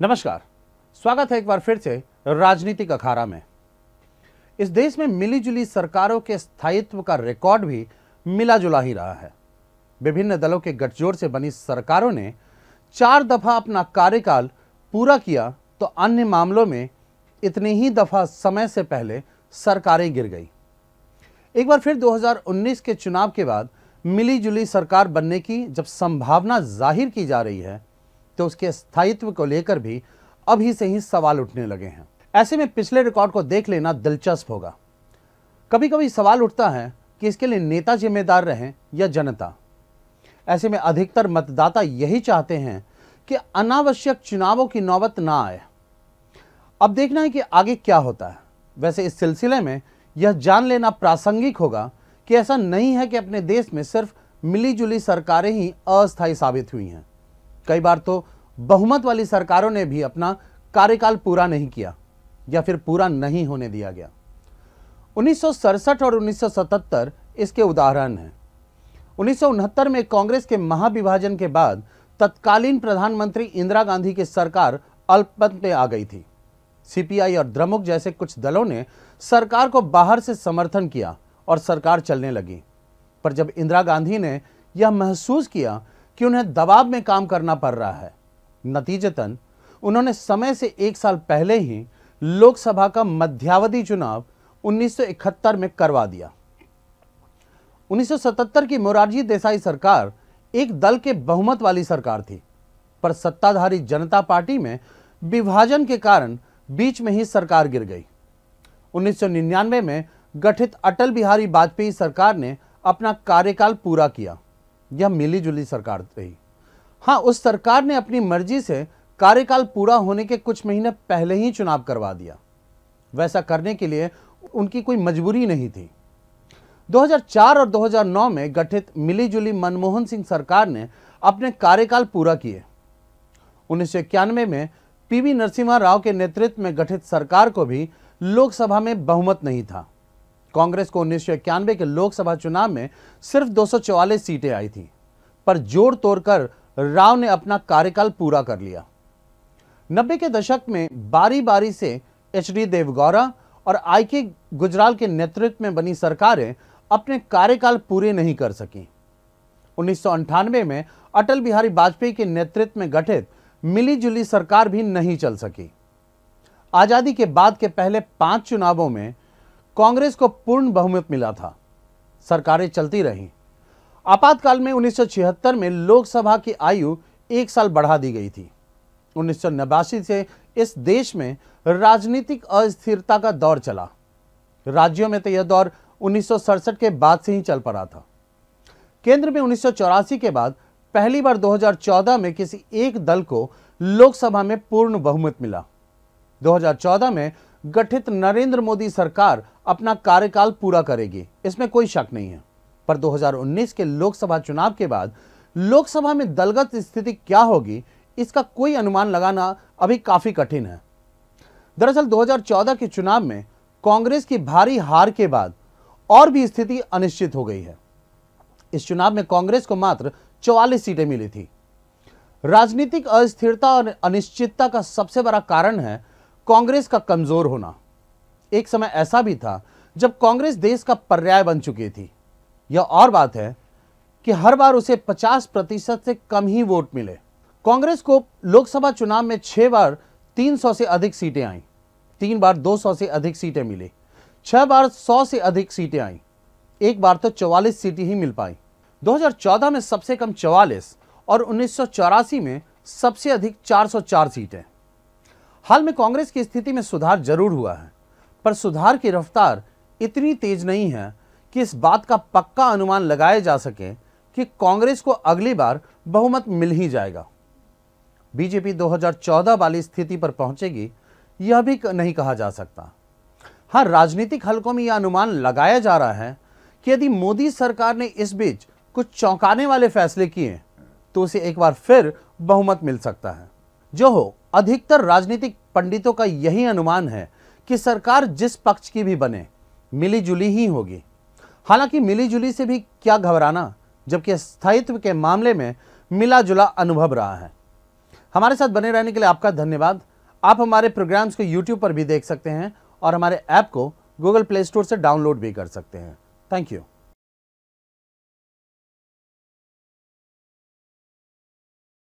नमस्कार। स्वागत है एक बार फिर से राजनीतिक अखाड़ा में। इस देश में मिलीजुली सरकारों के स्थायित्व का रिकॉर्ड भी मिला जुला ही रहा है। विभिन्न दलों के गठजोड़ से बनी सरकारों ने चार दफ़ा अपना कार्यकाल पूरा किया तो अन्य मामलों में इतनी ही दफ़ा समय से पहले सरकारें गिर गई। एक बार फिर 2019 के चुनाव के बाद मिली जुली सरकार बनने की जब संभावना ज़ाहिर की जा रही है तो उसके स्थायित्व को लेकर भी अभी से ही सवाल उठने लगे हैं। ऐसे में पिछले रिकॉर्ड को देख लेना दिलचस्प होगा। कभी कभी सवाल उठता है कि इसके लिए नेता जिम्मेदार रहें या जनता। ऐसे में अधिकतर मतदाता यही चाहते हैं कि अनावश्यक चुनावों की नौबत ना आए। अब देखना है कि आगे क्या होता है। वैसे इस सिलसिले में यह जान लेना प्रासंगिक होगा कि ऐसा नहीं है कि अपने देश में सिर्फ़ मिलीजुली सरकारें ही अस्थायी साबित हुई हैं। कई बार तो बहुमत वाली सरकारों ने भी अपना कार्यकाल पूरा नहीं किया, या फिर पूरा नहीं होने दिया गया। उन्नीस और 1977 इसके उदाहरण हैं। उन्नीस में कांग्रेस के महाविभाजन के बाद तत्कालीन प्रधानमंत्री इंदिरा गांधी की सरकार अल्पमत में आ गई थी। सीपीआई और द्रमुक जैसे कुछ दलों ने सरकार को बाहर से समर्थन किया और सरकार चलने लगी। पर जब इंदिरा गांधी ने यह महसूस किया कि उन्हें दबाव में काम करना पड़ रहा है। नतीजतन, उन्होंने समय से एक साल पहले ही लोकसभा का मध्यावधि चुनाव 1971 में करवा दिया। 1977 की मोरारजी देसाई सरकार एक दल के बहुमत वाली सरकार थी, पर सत्ताधारी जनता पार्टी में विभाजन के कारण बीच में ही सरकार गिर गई। 1999 में गठित अटल बिहारी वाजपेयी सरकार ने अपना कार्यकाल पूरा किया। यह मिली जुली सरकार रही। हाँ उस सरकार ने अपनी मर्ज़ी से कार्यकाल पूरा होने के कुछ महीने पहले ही चुनाव करवा दिया। वैसा करने के लिए उनकी कोई मजबूरी नहीं थी। 2004 और 2009 में गठित मिलीजुली मनमोहन सिंह सरकार ने अपने कार्यकाल पूरा किए। उन्नीस सौ इक्यानवे में पीवी नरसिम्हा राव के नेतृत्व में गठित सरकार को भी लोकसभा में बहुमत नहीं था। कांग्रेस को उन्नीस सौ इक्यानवे के लोकसभा चुनाव में सिर्फ़ 244 सीटें आई थी, पर जोड़ तोड़कर राव ने अपना कार्यकाल पूरा कर लिया। नब्बे के दशक में बारी बारी से एच डी देवगौड़ा और आई के गुजराल के नेतृत्व में बनी सरकारें अपने कार्यकाल पूरे नहीं कर सकी। उन्नीस में अटल बिहारी वाजपेयी के नेतृत्व में गठित मिलीजुली सरकार भी नहीं चल सकी। आज़ादी के बाद के पहले पाँच चुनावों में कांग्रेस को पूर्ण बहुमत मिला था। सरकारें चलती रहीं। आपातकाल में उन्नीस में लोकसभा की आयु एक साल बढ़ा दी गई थी। उन्नीस से इस देश में राजनीतिक अस्थिरता का दौर चला। राज्यों में तो यह दौर उन्नीस सौ सड़सठ के बाद से ही चल पड़ा था। केंद्र में उन्नीस सौ चौरासी के बाद पहली बार 2014 में किसी एक दल को लोकसभा में पूर्ण बहुमत मिला। 2014 में गठित नरेंद्र मोदी सरकार अपना कार्यकाल पूरा करेगी। इसमें कोई शक नहीं है। पर 2019 के लोकसभा चुनाव के बाद लोकसभा में दलगत स्थिति क्या होगी, इसका कोई अनुमान लगाना अभी काफ़ी कठिन है। दरअसल 2014 के चुनाव में कांग्रेस की भारी हार के बाद और भी स्थिति अनिश्चित हो गई है। इस चुनाव में कांग्रेस को मात्र 44 सीटें मिली थी। राजनीतिक अस्थिरता और अनिश्चितता का सबसे बड़ा कारण है कांग्रेस का कमज़ोर होना। एक समय ऐसा भी था, जब कांग्रेस देश का पर्याय बन चुकी थी। यह और बात है कि हर बार उसे 50 प्रतिशत से कम ही वोट मिले। कांग्रेस को लोकसभा चुनाव में छह बार 300 से अधिक सीटें आई, तीन बार 200 से अधिक सीटें मिली, छह बार 100 से अधिक सीटें आई, एक बार तो 44 सीटें ही मिल पाई। 2014 में सबसे कम 44 और उन्नीस सौ चौरासी में सबसे अधिक 404 सीटें। हाल में कांग्रेस की स्थिति में सुधार ज़रूर हुआ है, पर सुधार की रफ्तार इतनी तेज नहीं है कि इस बात का पक्का अनुमान लगाया जा सके कि कांग्रेस को अगली बार बहुमत मिल ही जाएगा। बीजेपी 2014 वाली स्थिति पर पहुंचेगी, यह भी नहीं कहा जा सकता। हाँ राजनीतिक हलकों में यह अनुमान लगाया जा रहा है कि यदि मोदी सरकार ने इस बीच कुछ चौंकाने वाले फैसले किए तो उसे एक बार फिर बहुमत मिल सकता है। जो हो अधिकतर राजनीतिक पंडितों का यही अनुमान है कि सरकार जिस पक्ष की भी बने मिली जुली ही होगी। हालाँकि मिली जुली से भी क्या घबराना, जबकि स्थायित्व के मामले में मिला जुला अनुभव रहा है। हमारे साथ बने रहने के लिए आपका धन्यवाद। आप हमारे प्रोग्राम्स को यूट्यूब पर भी देख सकते हैं और हमारे ऐप को गूगल प्ले स्टोर से डाउनलोड भी कर सकते हैं। Thank you